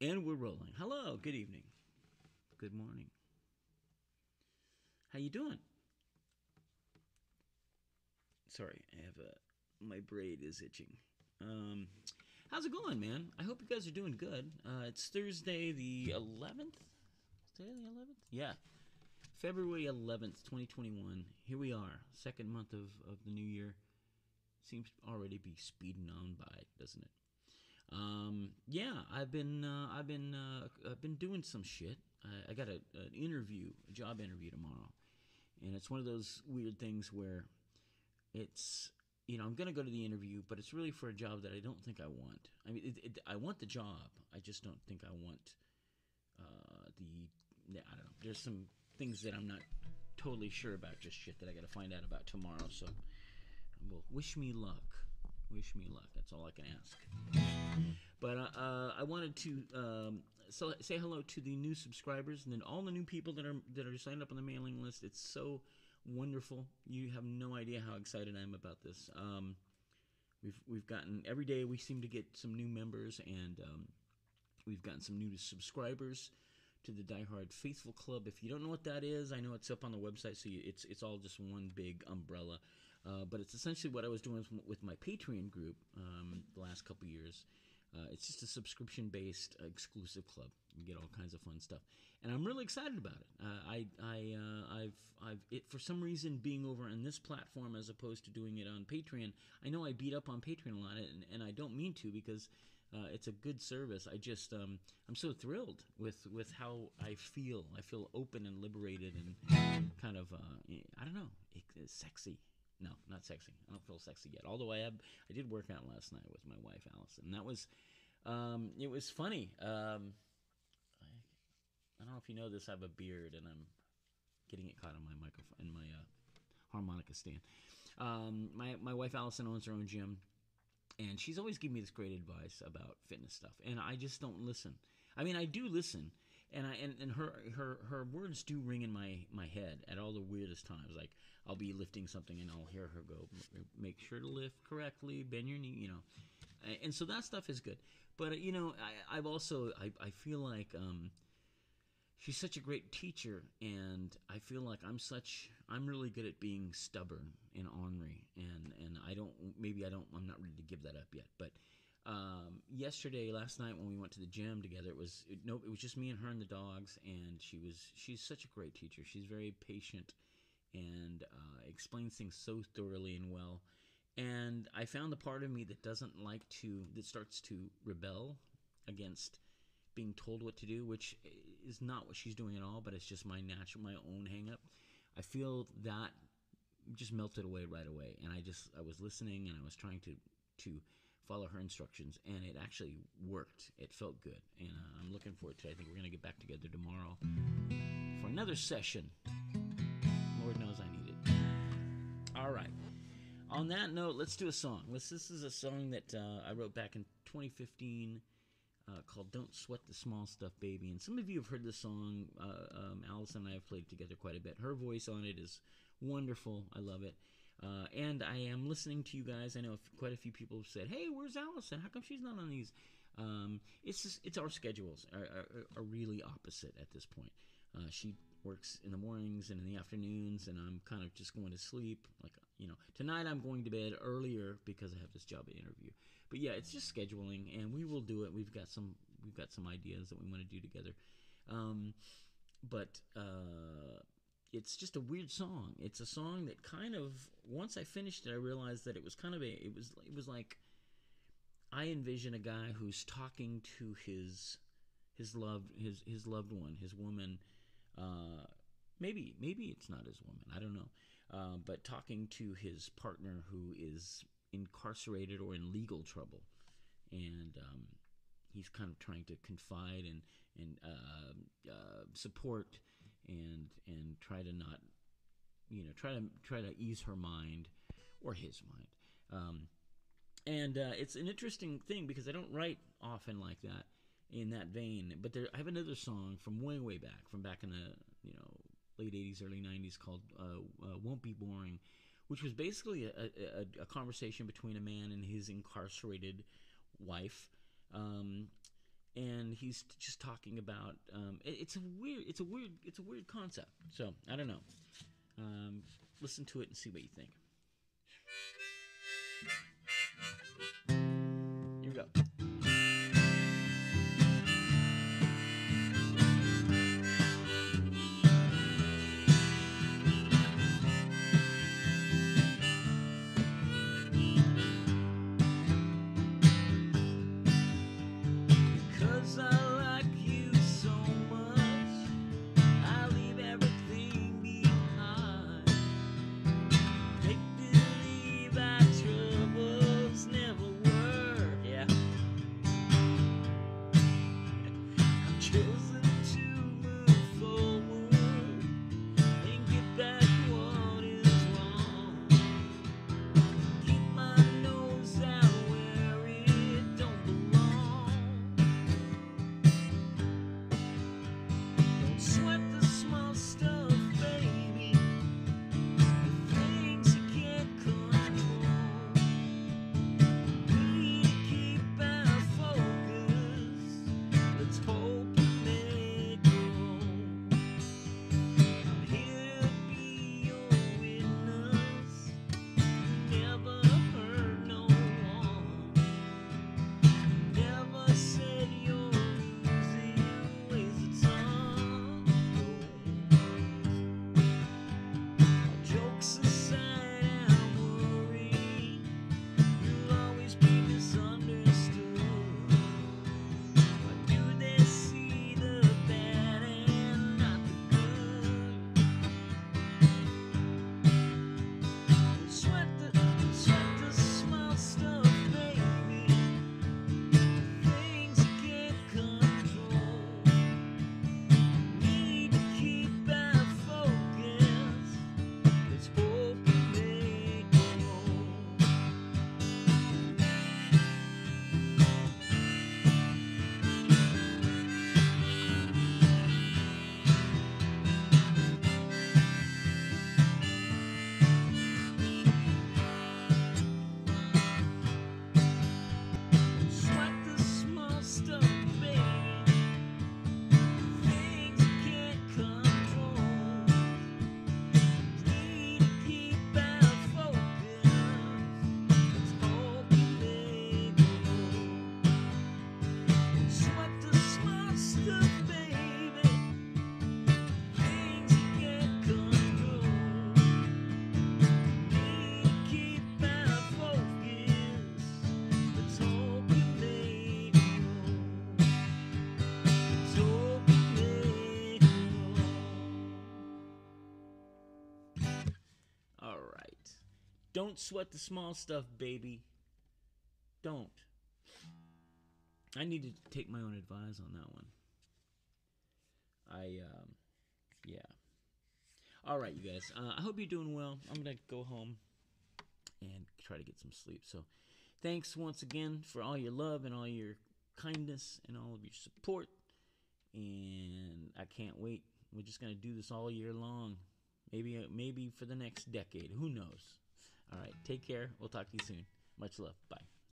And we're rolling. Hello, good evening. Good morning. How you doing? Sorry, I have a my braid is itching. Um, how's it going, man? I hope you guys are doing good. Uh, it's Thursday the 11th. Today the 11th? Yeah. February 11th, 2021. Here we are, second month of, of the new year. Seems to already be speeding on by, doesn't it? Um, yeah, I've been uh, I've been uh, I've been doing some shit. I, I got a, an interview, a job interview tomorrow, and it's one of those weird things where it's you know I'm gonna go to the interview, but it's really for a job that I don't think I want. I mean, it, it, I want the job, I just don't think I want uh, the I don't know. There's some things that I'm not totally sure about, just shit that I got to find out about tomorrow. So, well, wish me luck wish me luck. That's all I can ask. But uh, uh, I wanted to um, so say hello to the new subscribers and then all the new people that are that are signed up on the mailing list. It's so wonderful. You have no idea how excited I am about this. Um, we've we've gotten every day we seem to get some new members and um, we've gotten some new subscribers to the Die Hard Faithful Club. If you don't know what that is, I know it's up on the website, so you, it's it's all just one big umbrella. Uh, but it's essentially what I was doing with my Patreon group um, the last couple years. Uh, it's just a subscription-based uh, exclusive club. You get all kinds of fun stuff, and I'm really excited about it. Uh, I, I, uh, I've, I've, it for some reason being over on this platform as opposed to doing it on Patreon. I know I beat up on Patreon a lot, and, and I don't mean to because uh, it's a good service. I just um, I'm so thrilled with with how I feel. I feel open and liberated and kind of uh, I don't know, sexy. No, not sexy. I don't feel sexy yet. Although I have, I did work out last night with my wife Allison. That was, um, it was funny. Um, I, I, don't know if you know this. I have a beard, and I'm getting it caught in my microphone, in my uh, harmonica stand. Um, my my wife Allison owns her own gym, and she's always giving me this great advice about fitness stuff, and I just don't listen. I mean, I do listen, and I and, and her her her words do ring in my my head at all the weirdest times. Like I'll be lifting something and I'll hear her go, "Make sure to lift correctly, bend your knee," you know. And so that stuff is good. But uh, you know, I, I've also I I feel like um, she's such a great teacher, and I feel like I'm such I'm really good at being stubborn and ornery, and and I don't maybe I don't I'm not ready to give that up yet, but um, yesterday, last night when we went to the gym together, it was it, no, it was just me and her and the dogs, and she was she's such a great teacher. She's very patient and uh, explains things so thoroughly and well. And I found the part of me that doesn't like to that starts to rebel against being told what to do, which is not what she's doing at all, but it's just my natural, my own hangup. I feel that just melted away right away, and I just I was listening and I was trying to to follow her instructions, and it actually worked. It felt good, and uh, I'm looking forward to. it. I think we're gonna get back together tomorrow for another session. Lord knows I need it. All right. On that note, let's do a song. This is a song that uh, I wrote back in 2015 uh, called "Don't Sweat the Small Stuff, Baby." And some of you have heard the song. Uh, um, Allison and I have played together quite a bit. Her voice on it is wonderful. I love it. Uh, and I am listening to you guys. I know quite a few people have said, "Hey, where's Allison? How come she's not on these?" Um, it's just, it's our schedules are, are, are, really opposite at this point. Uh, she works in the mornings and in the afternoons, and I'm kind of just going to sleep. Like you know, tonight I'm going to bed earlier because I have this job interview. But yeah, it's just scheduling, and we will do it. We've got some we've got some ideas that we want to do together. Um, but uh, it's just a weird song. It's a song that kind of once I finished it, I realized that it was kind of a it was it was like I envision a guy who's talking to his his loved his his loved one, his woman. Uh, maybe maybe it's not his woman. I don't know, uh, but talking to his partner who is incarcerated or in legal trouble, and um, he's kind of trying to confide and and uh, uh, support and and try to not you know try to try to ease her mind or his mind. Um, and uh, it's an interesting thing because I don't write often like that in that vein but there I have another song from way way back from back in the you know late 80s early 90s called uh, uh, won't be boring which was basically a, a, a conversation between a man and his incarcerated wife. Um, and he's just talking about um, it, it's a weird it's a weird it's a weird concept. So I don't know. Um, listen to it and see what you think. Don't sweat the small stuff, baby. Don't. I need to take my own advice on that one. I, um, yeah. All right, you guys. Uh, I hope you're doing well. I'm going to go home and try to get some sleep. So, thanks once again for all your love and all your kindness and all of your support. And I can't wait. We're just gonna do this all year long. Maybe maybe for the next decade. Who knows? All right. Take care. We'll talk to you soon. Much love. Bye.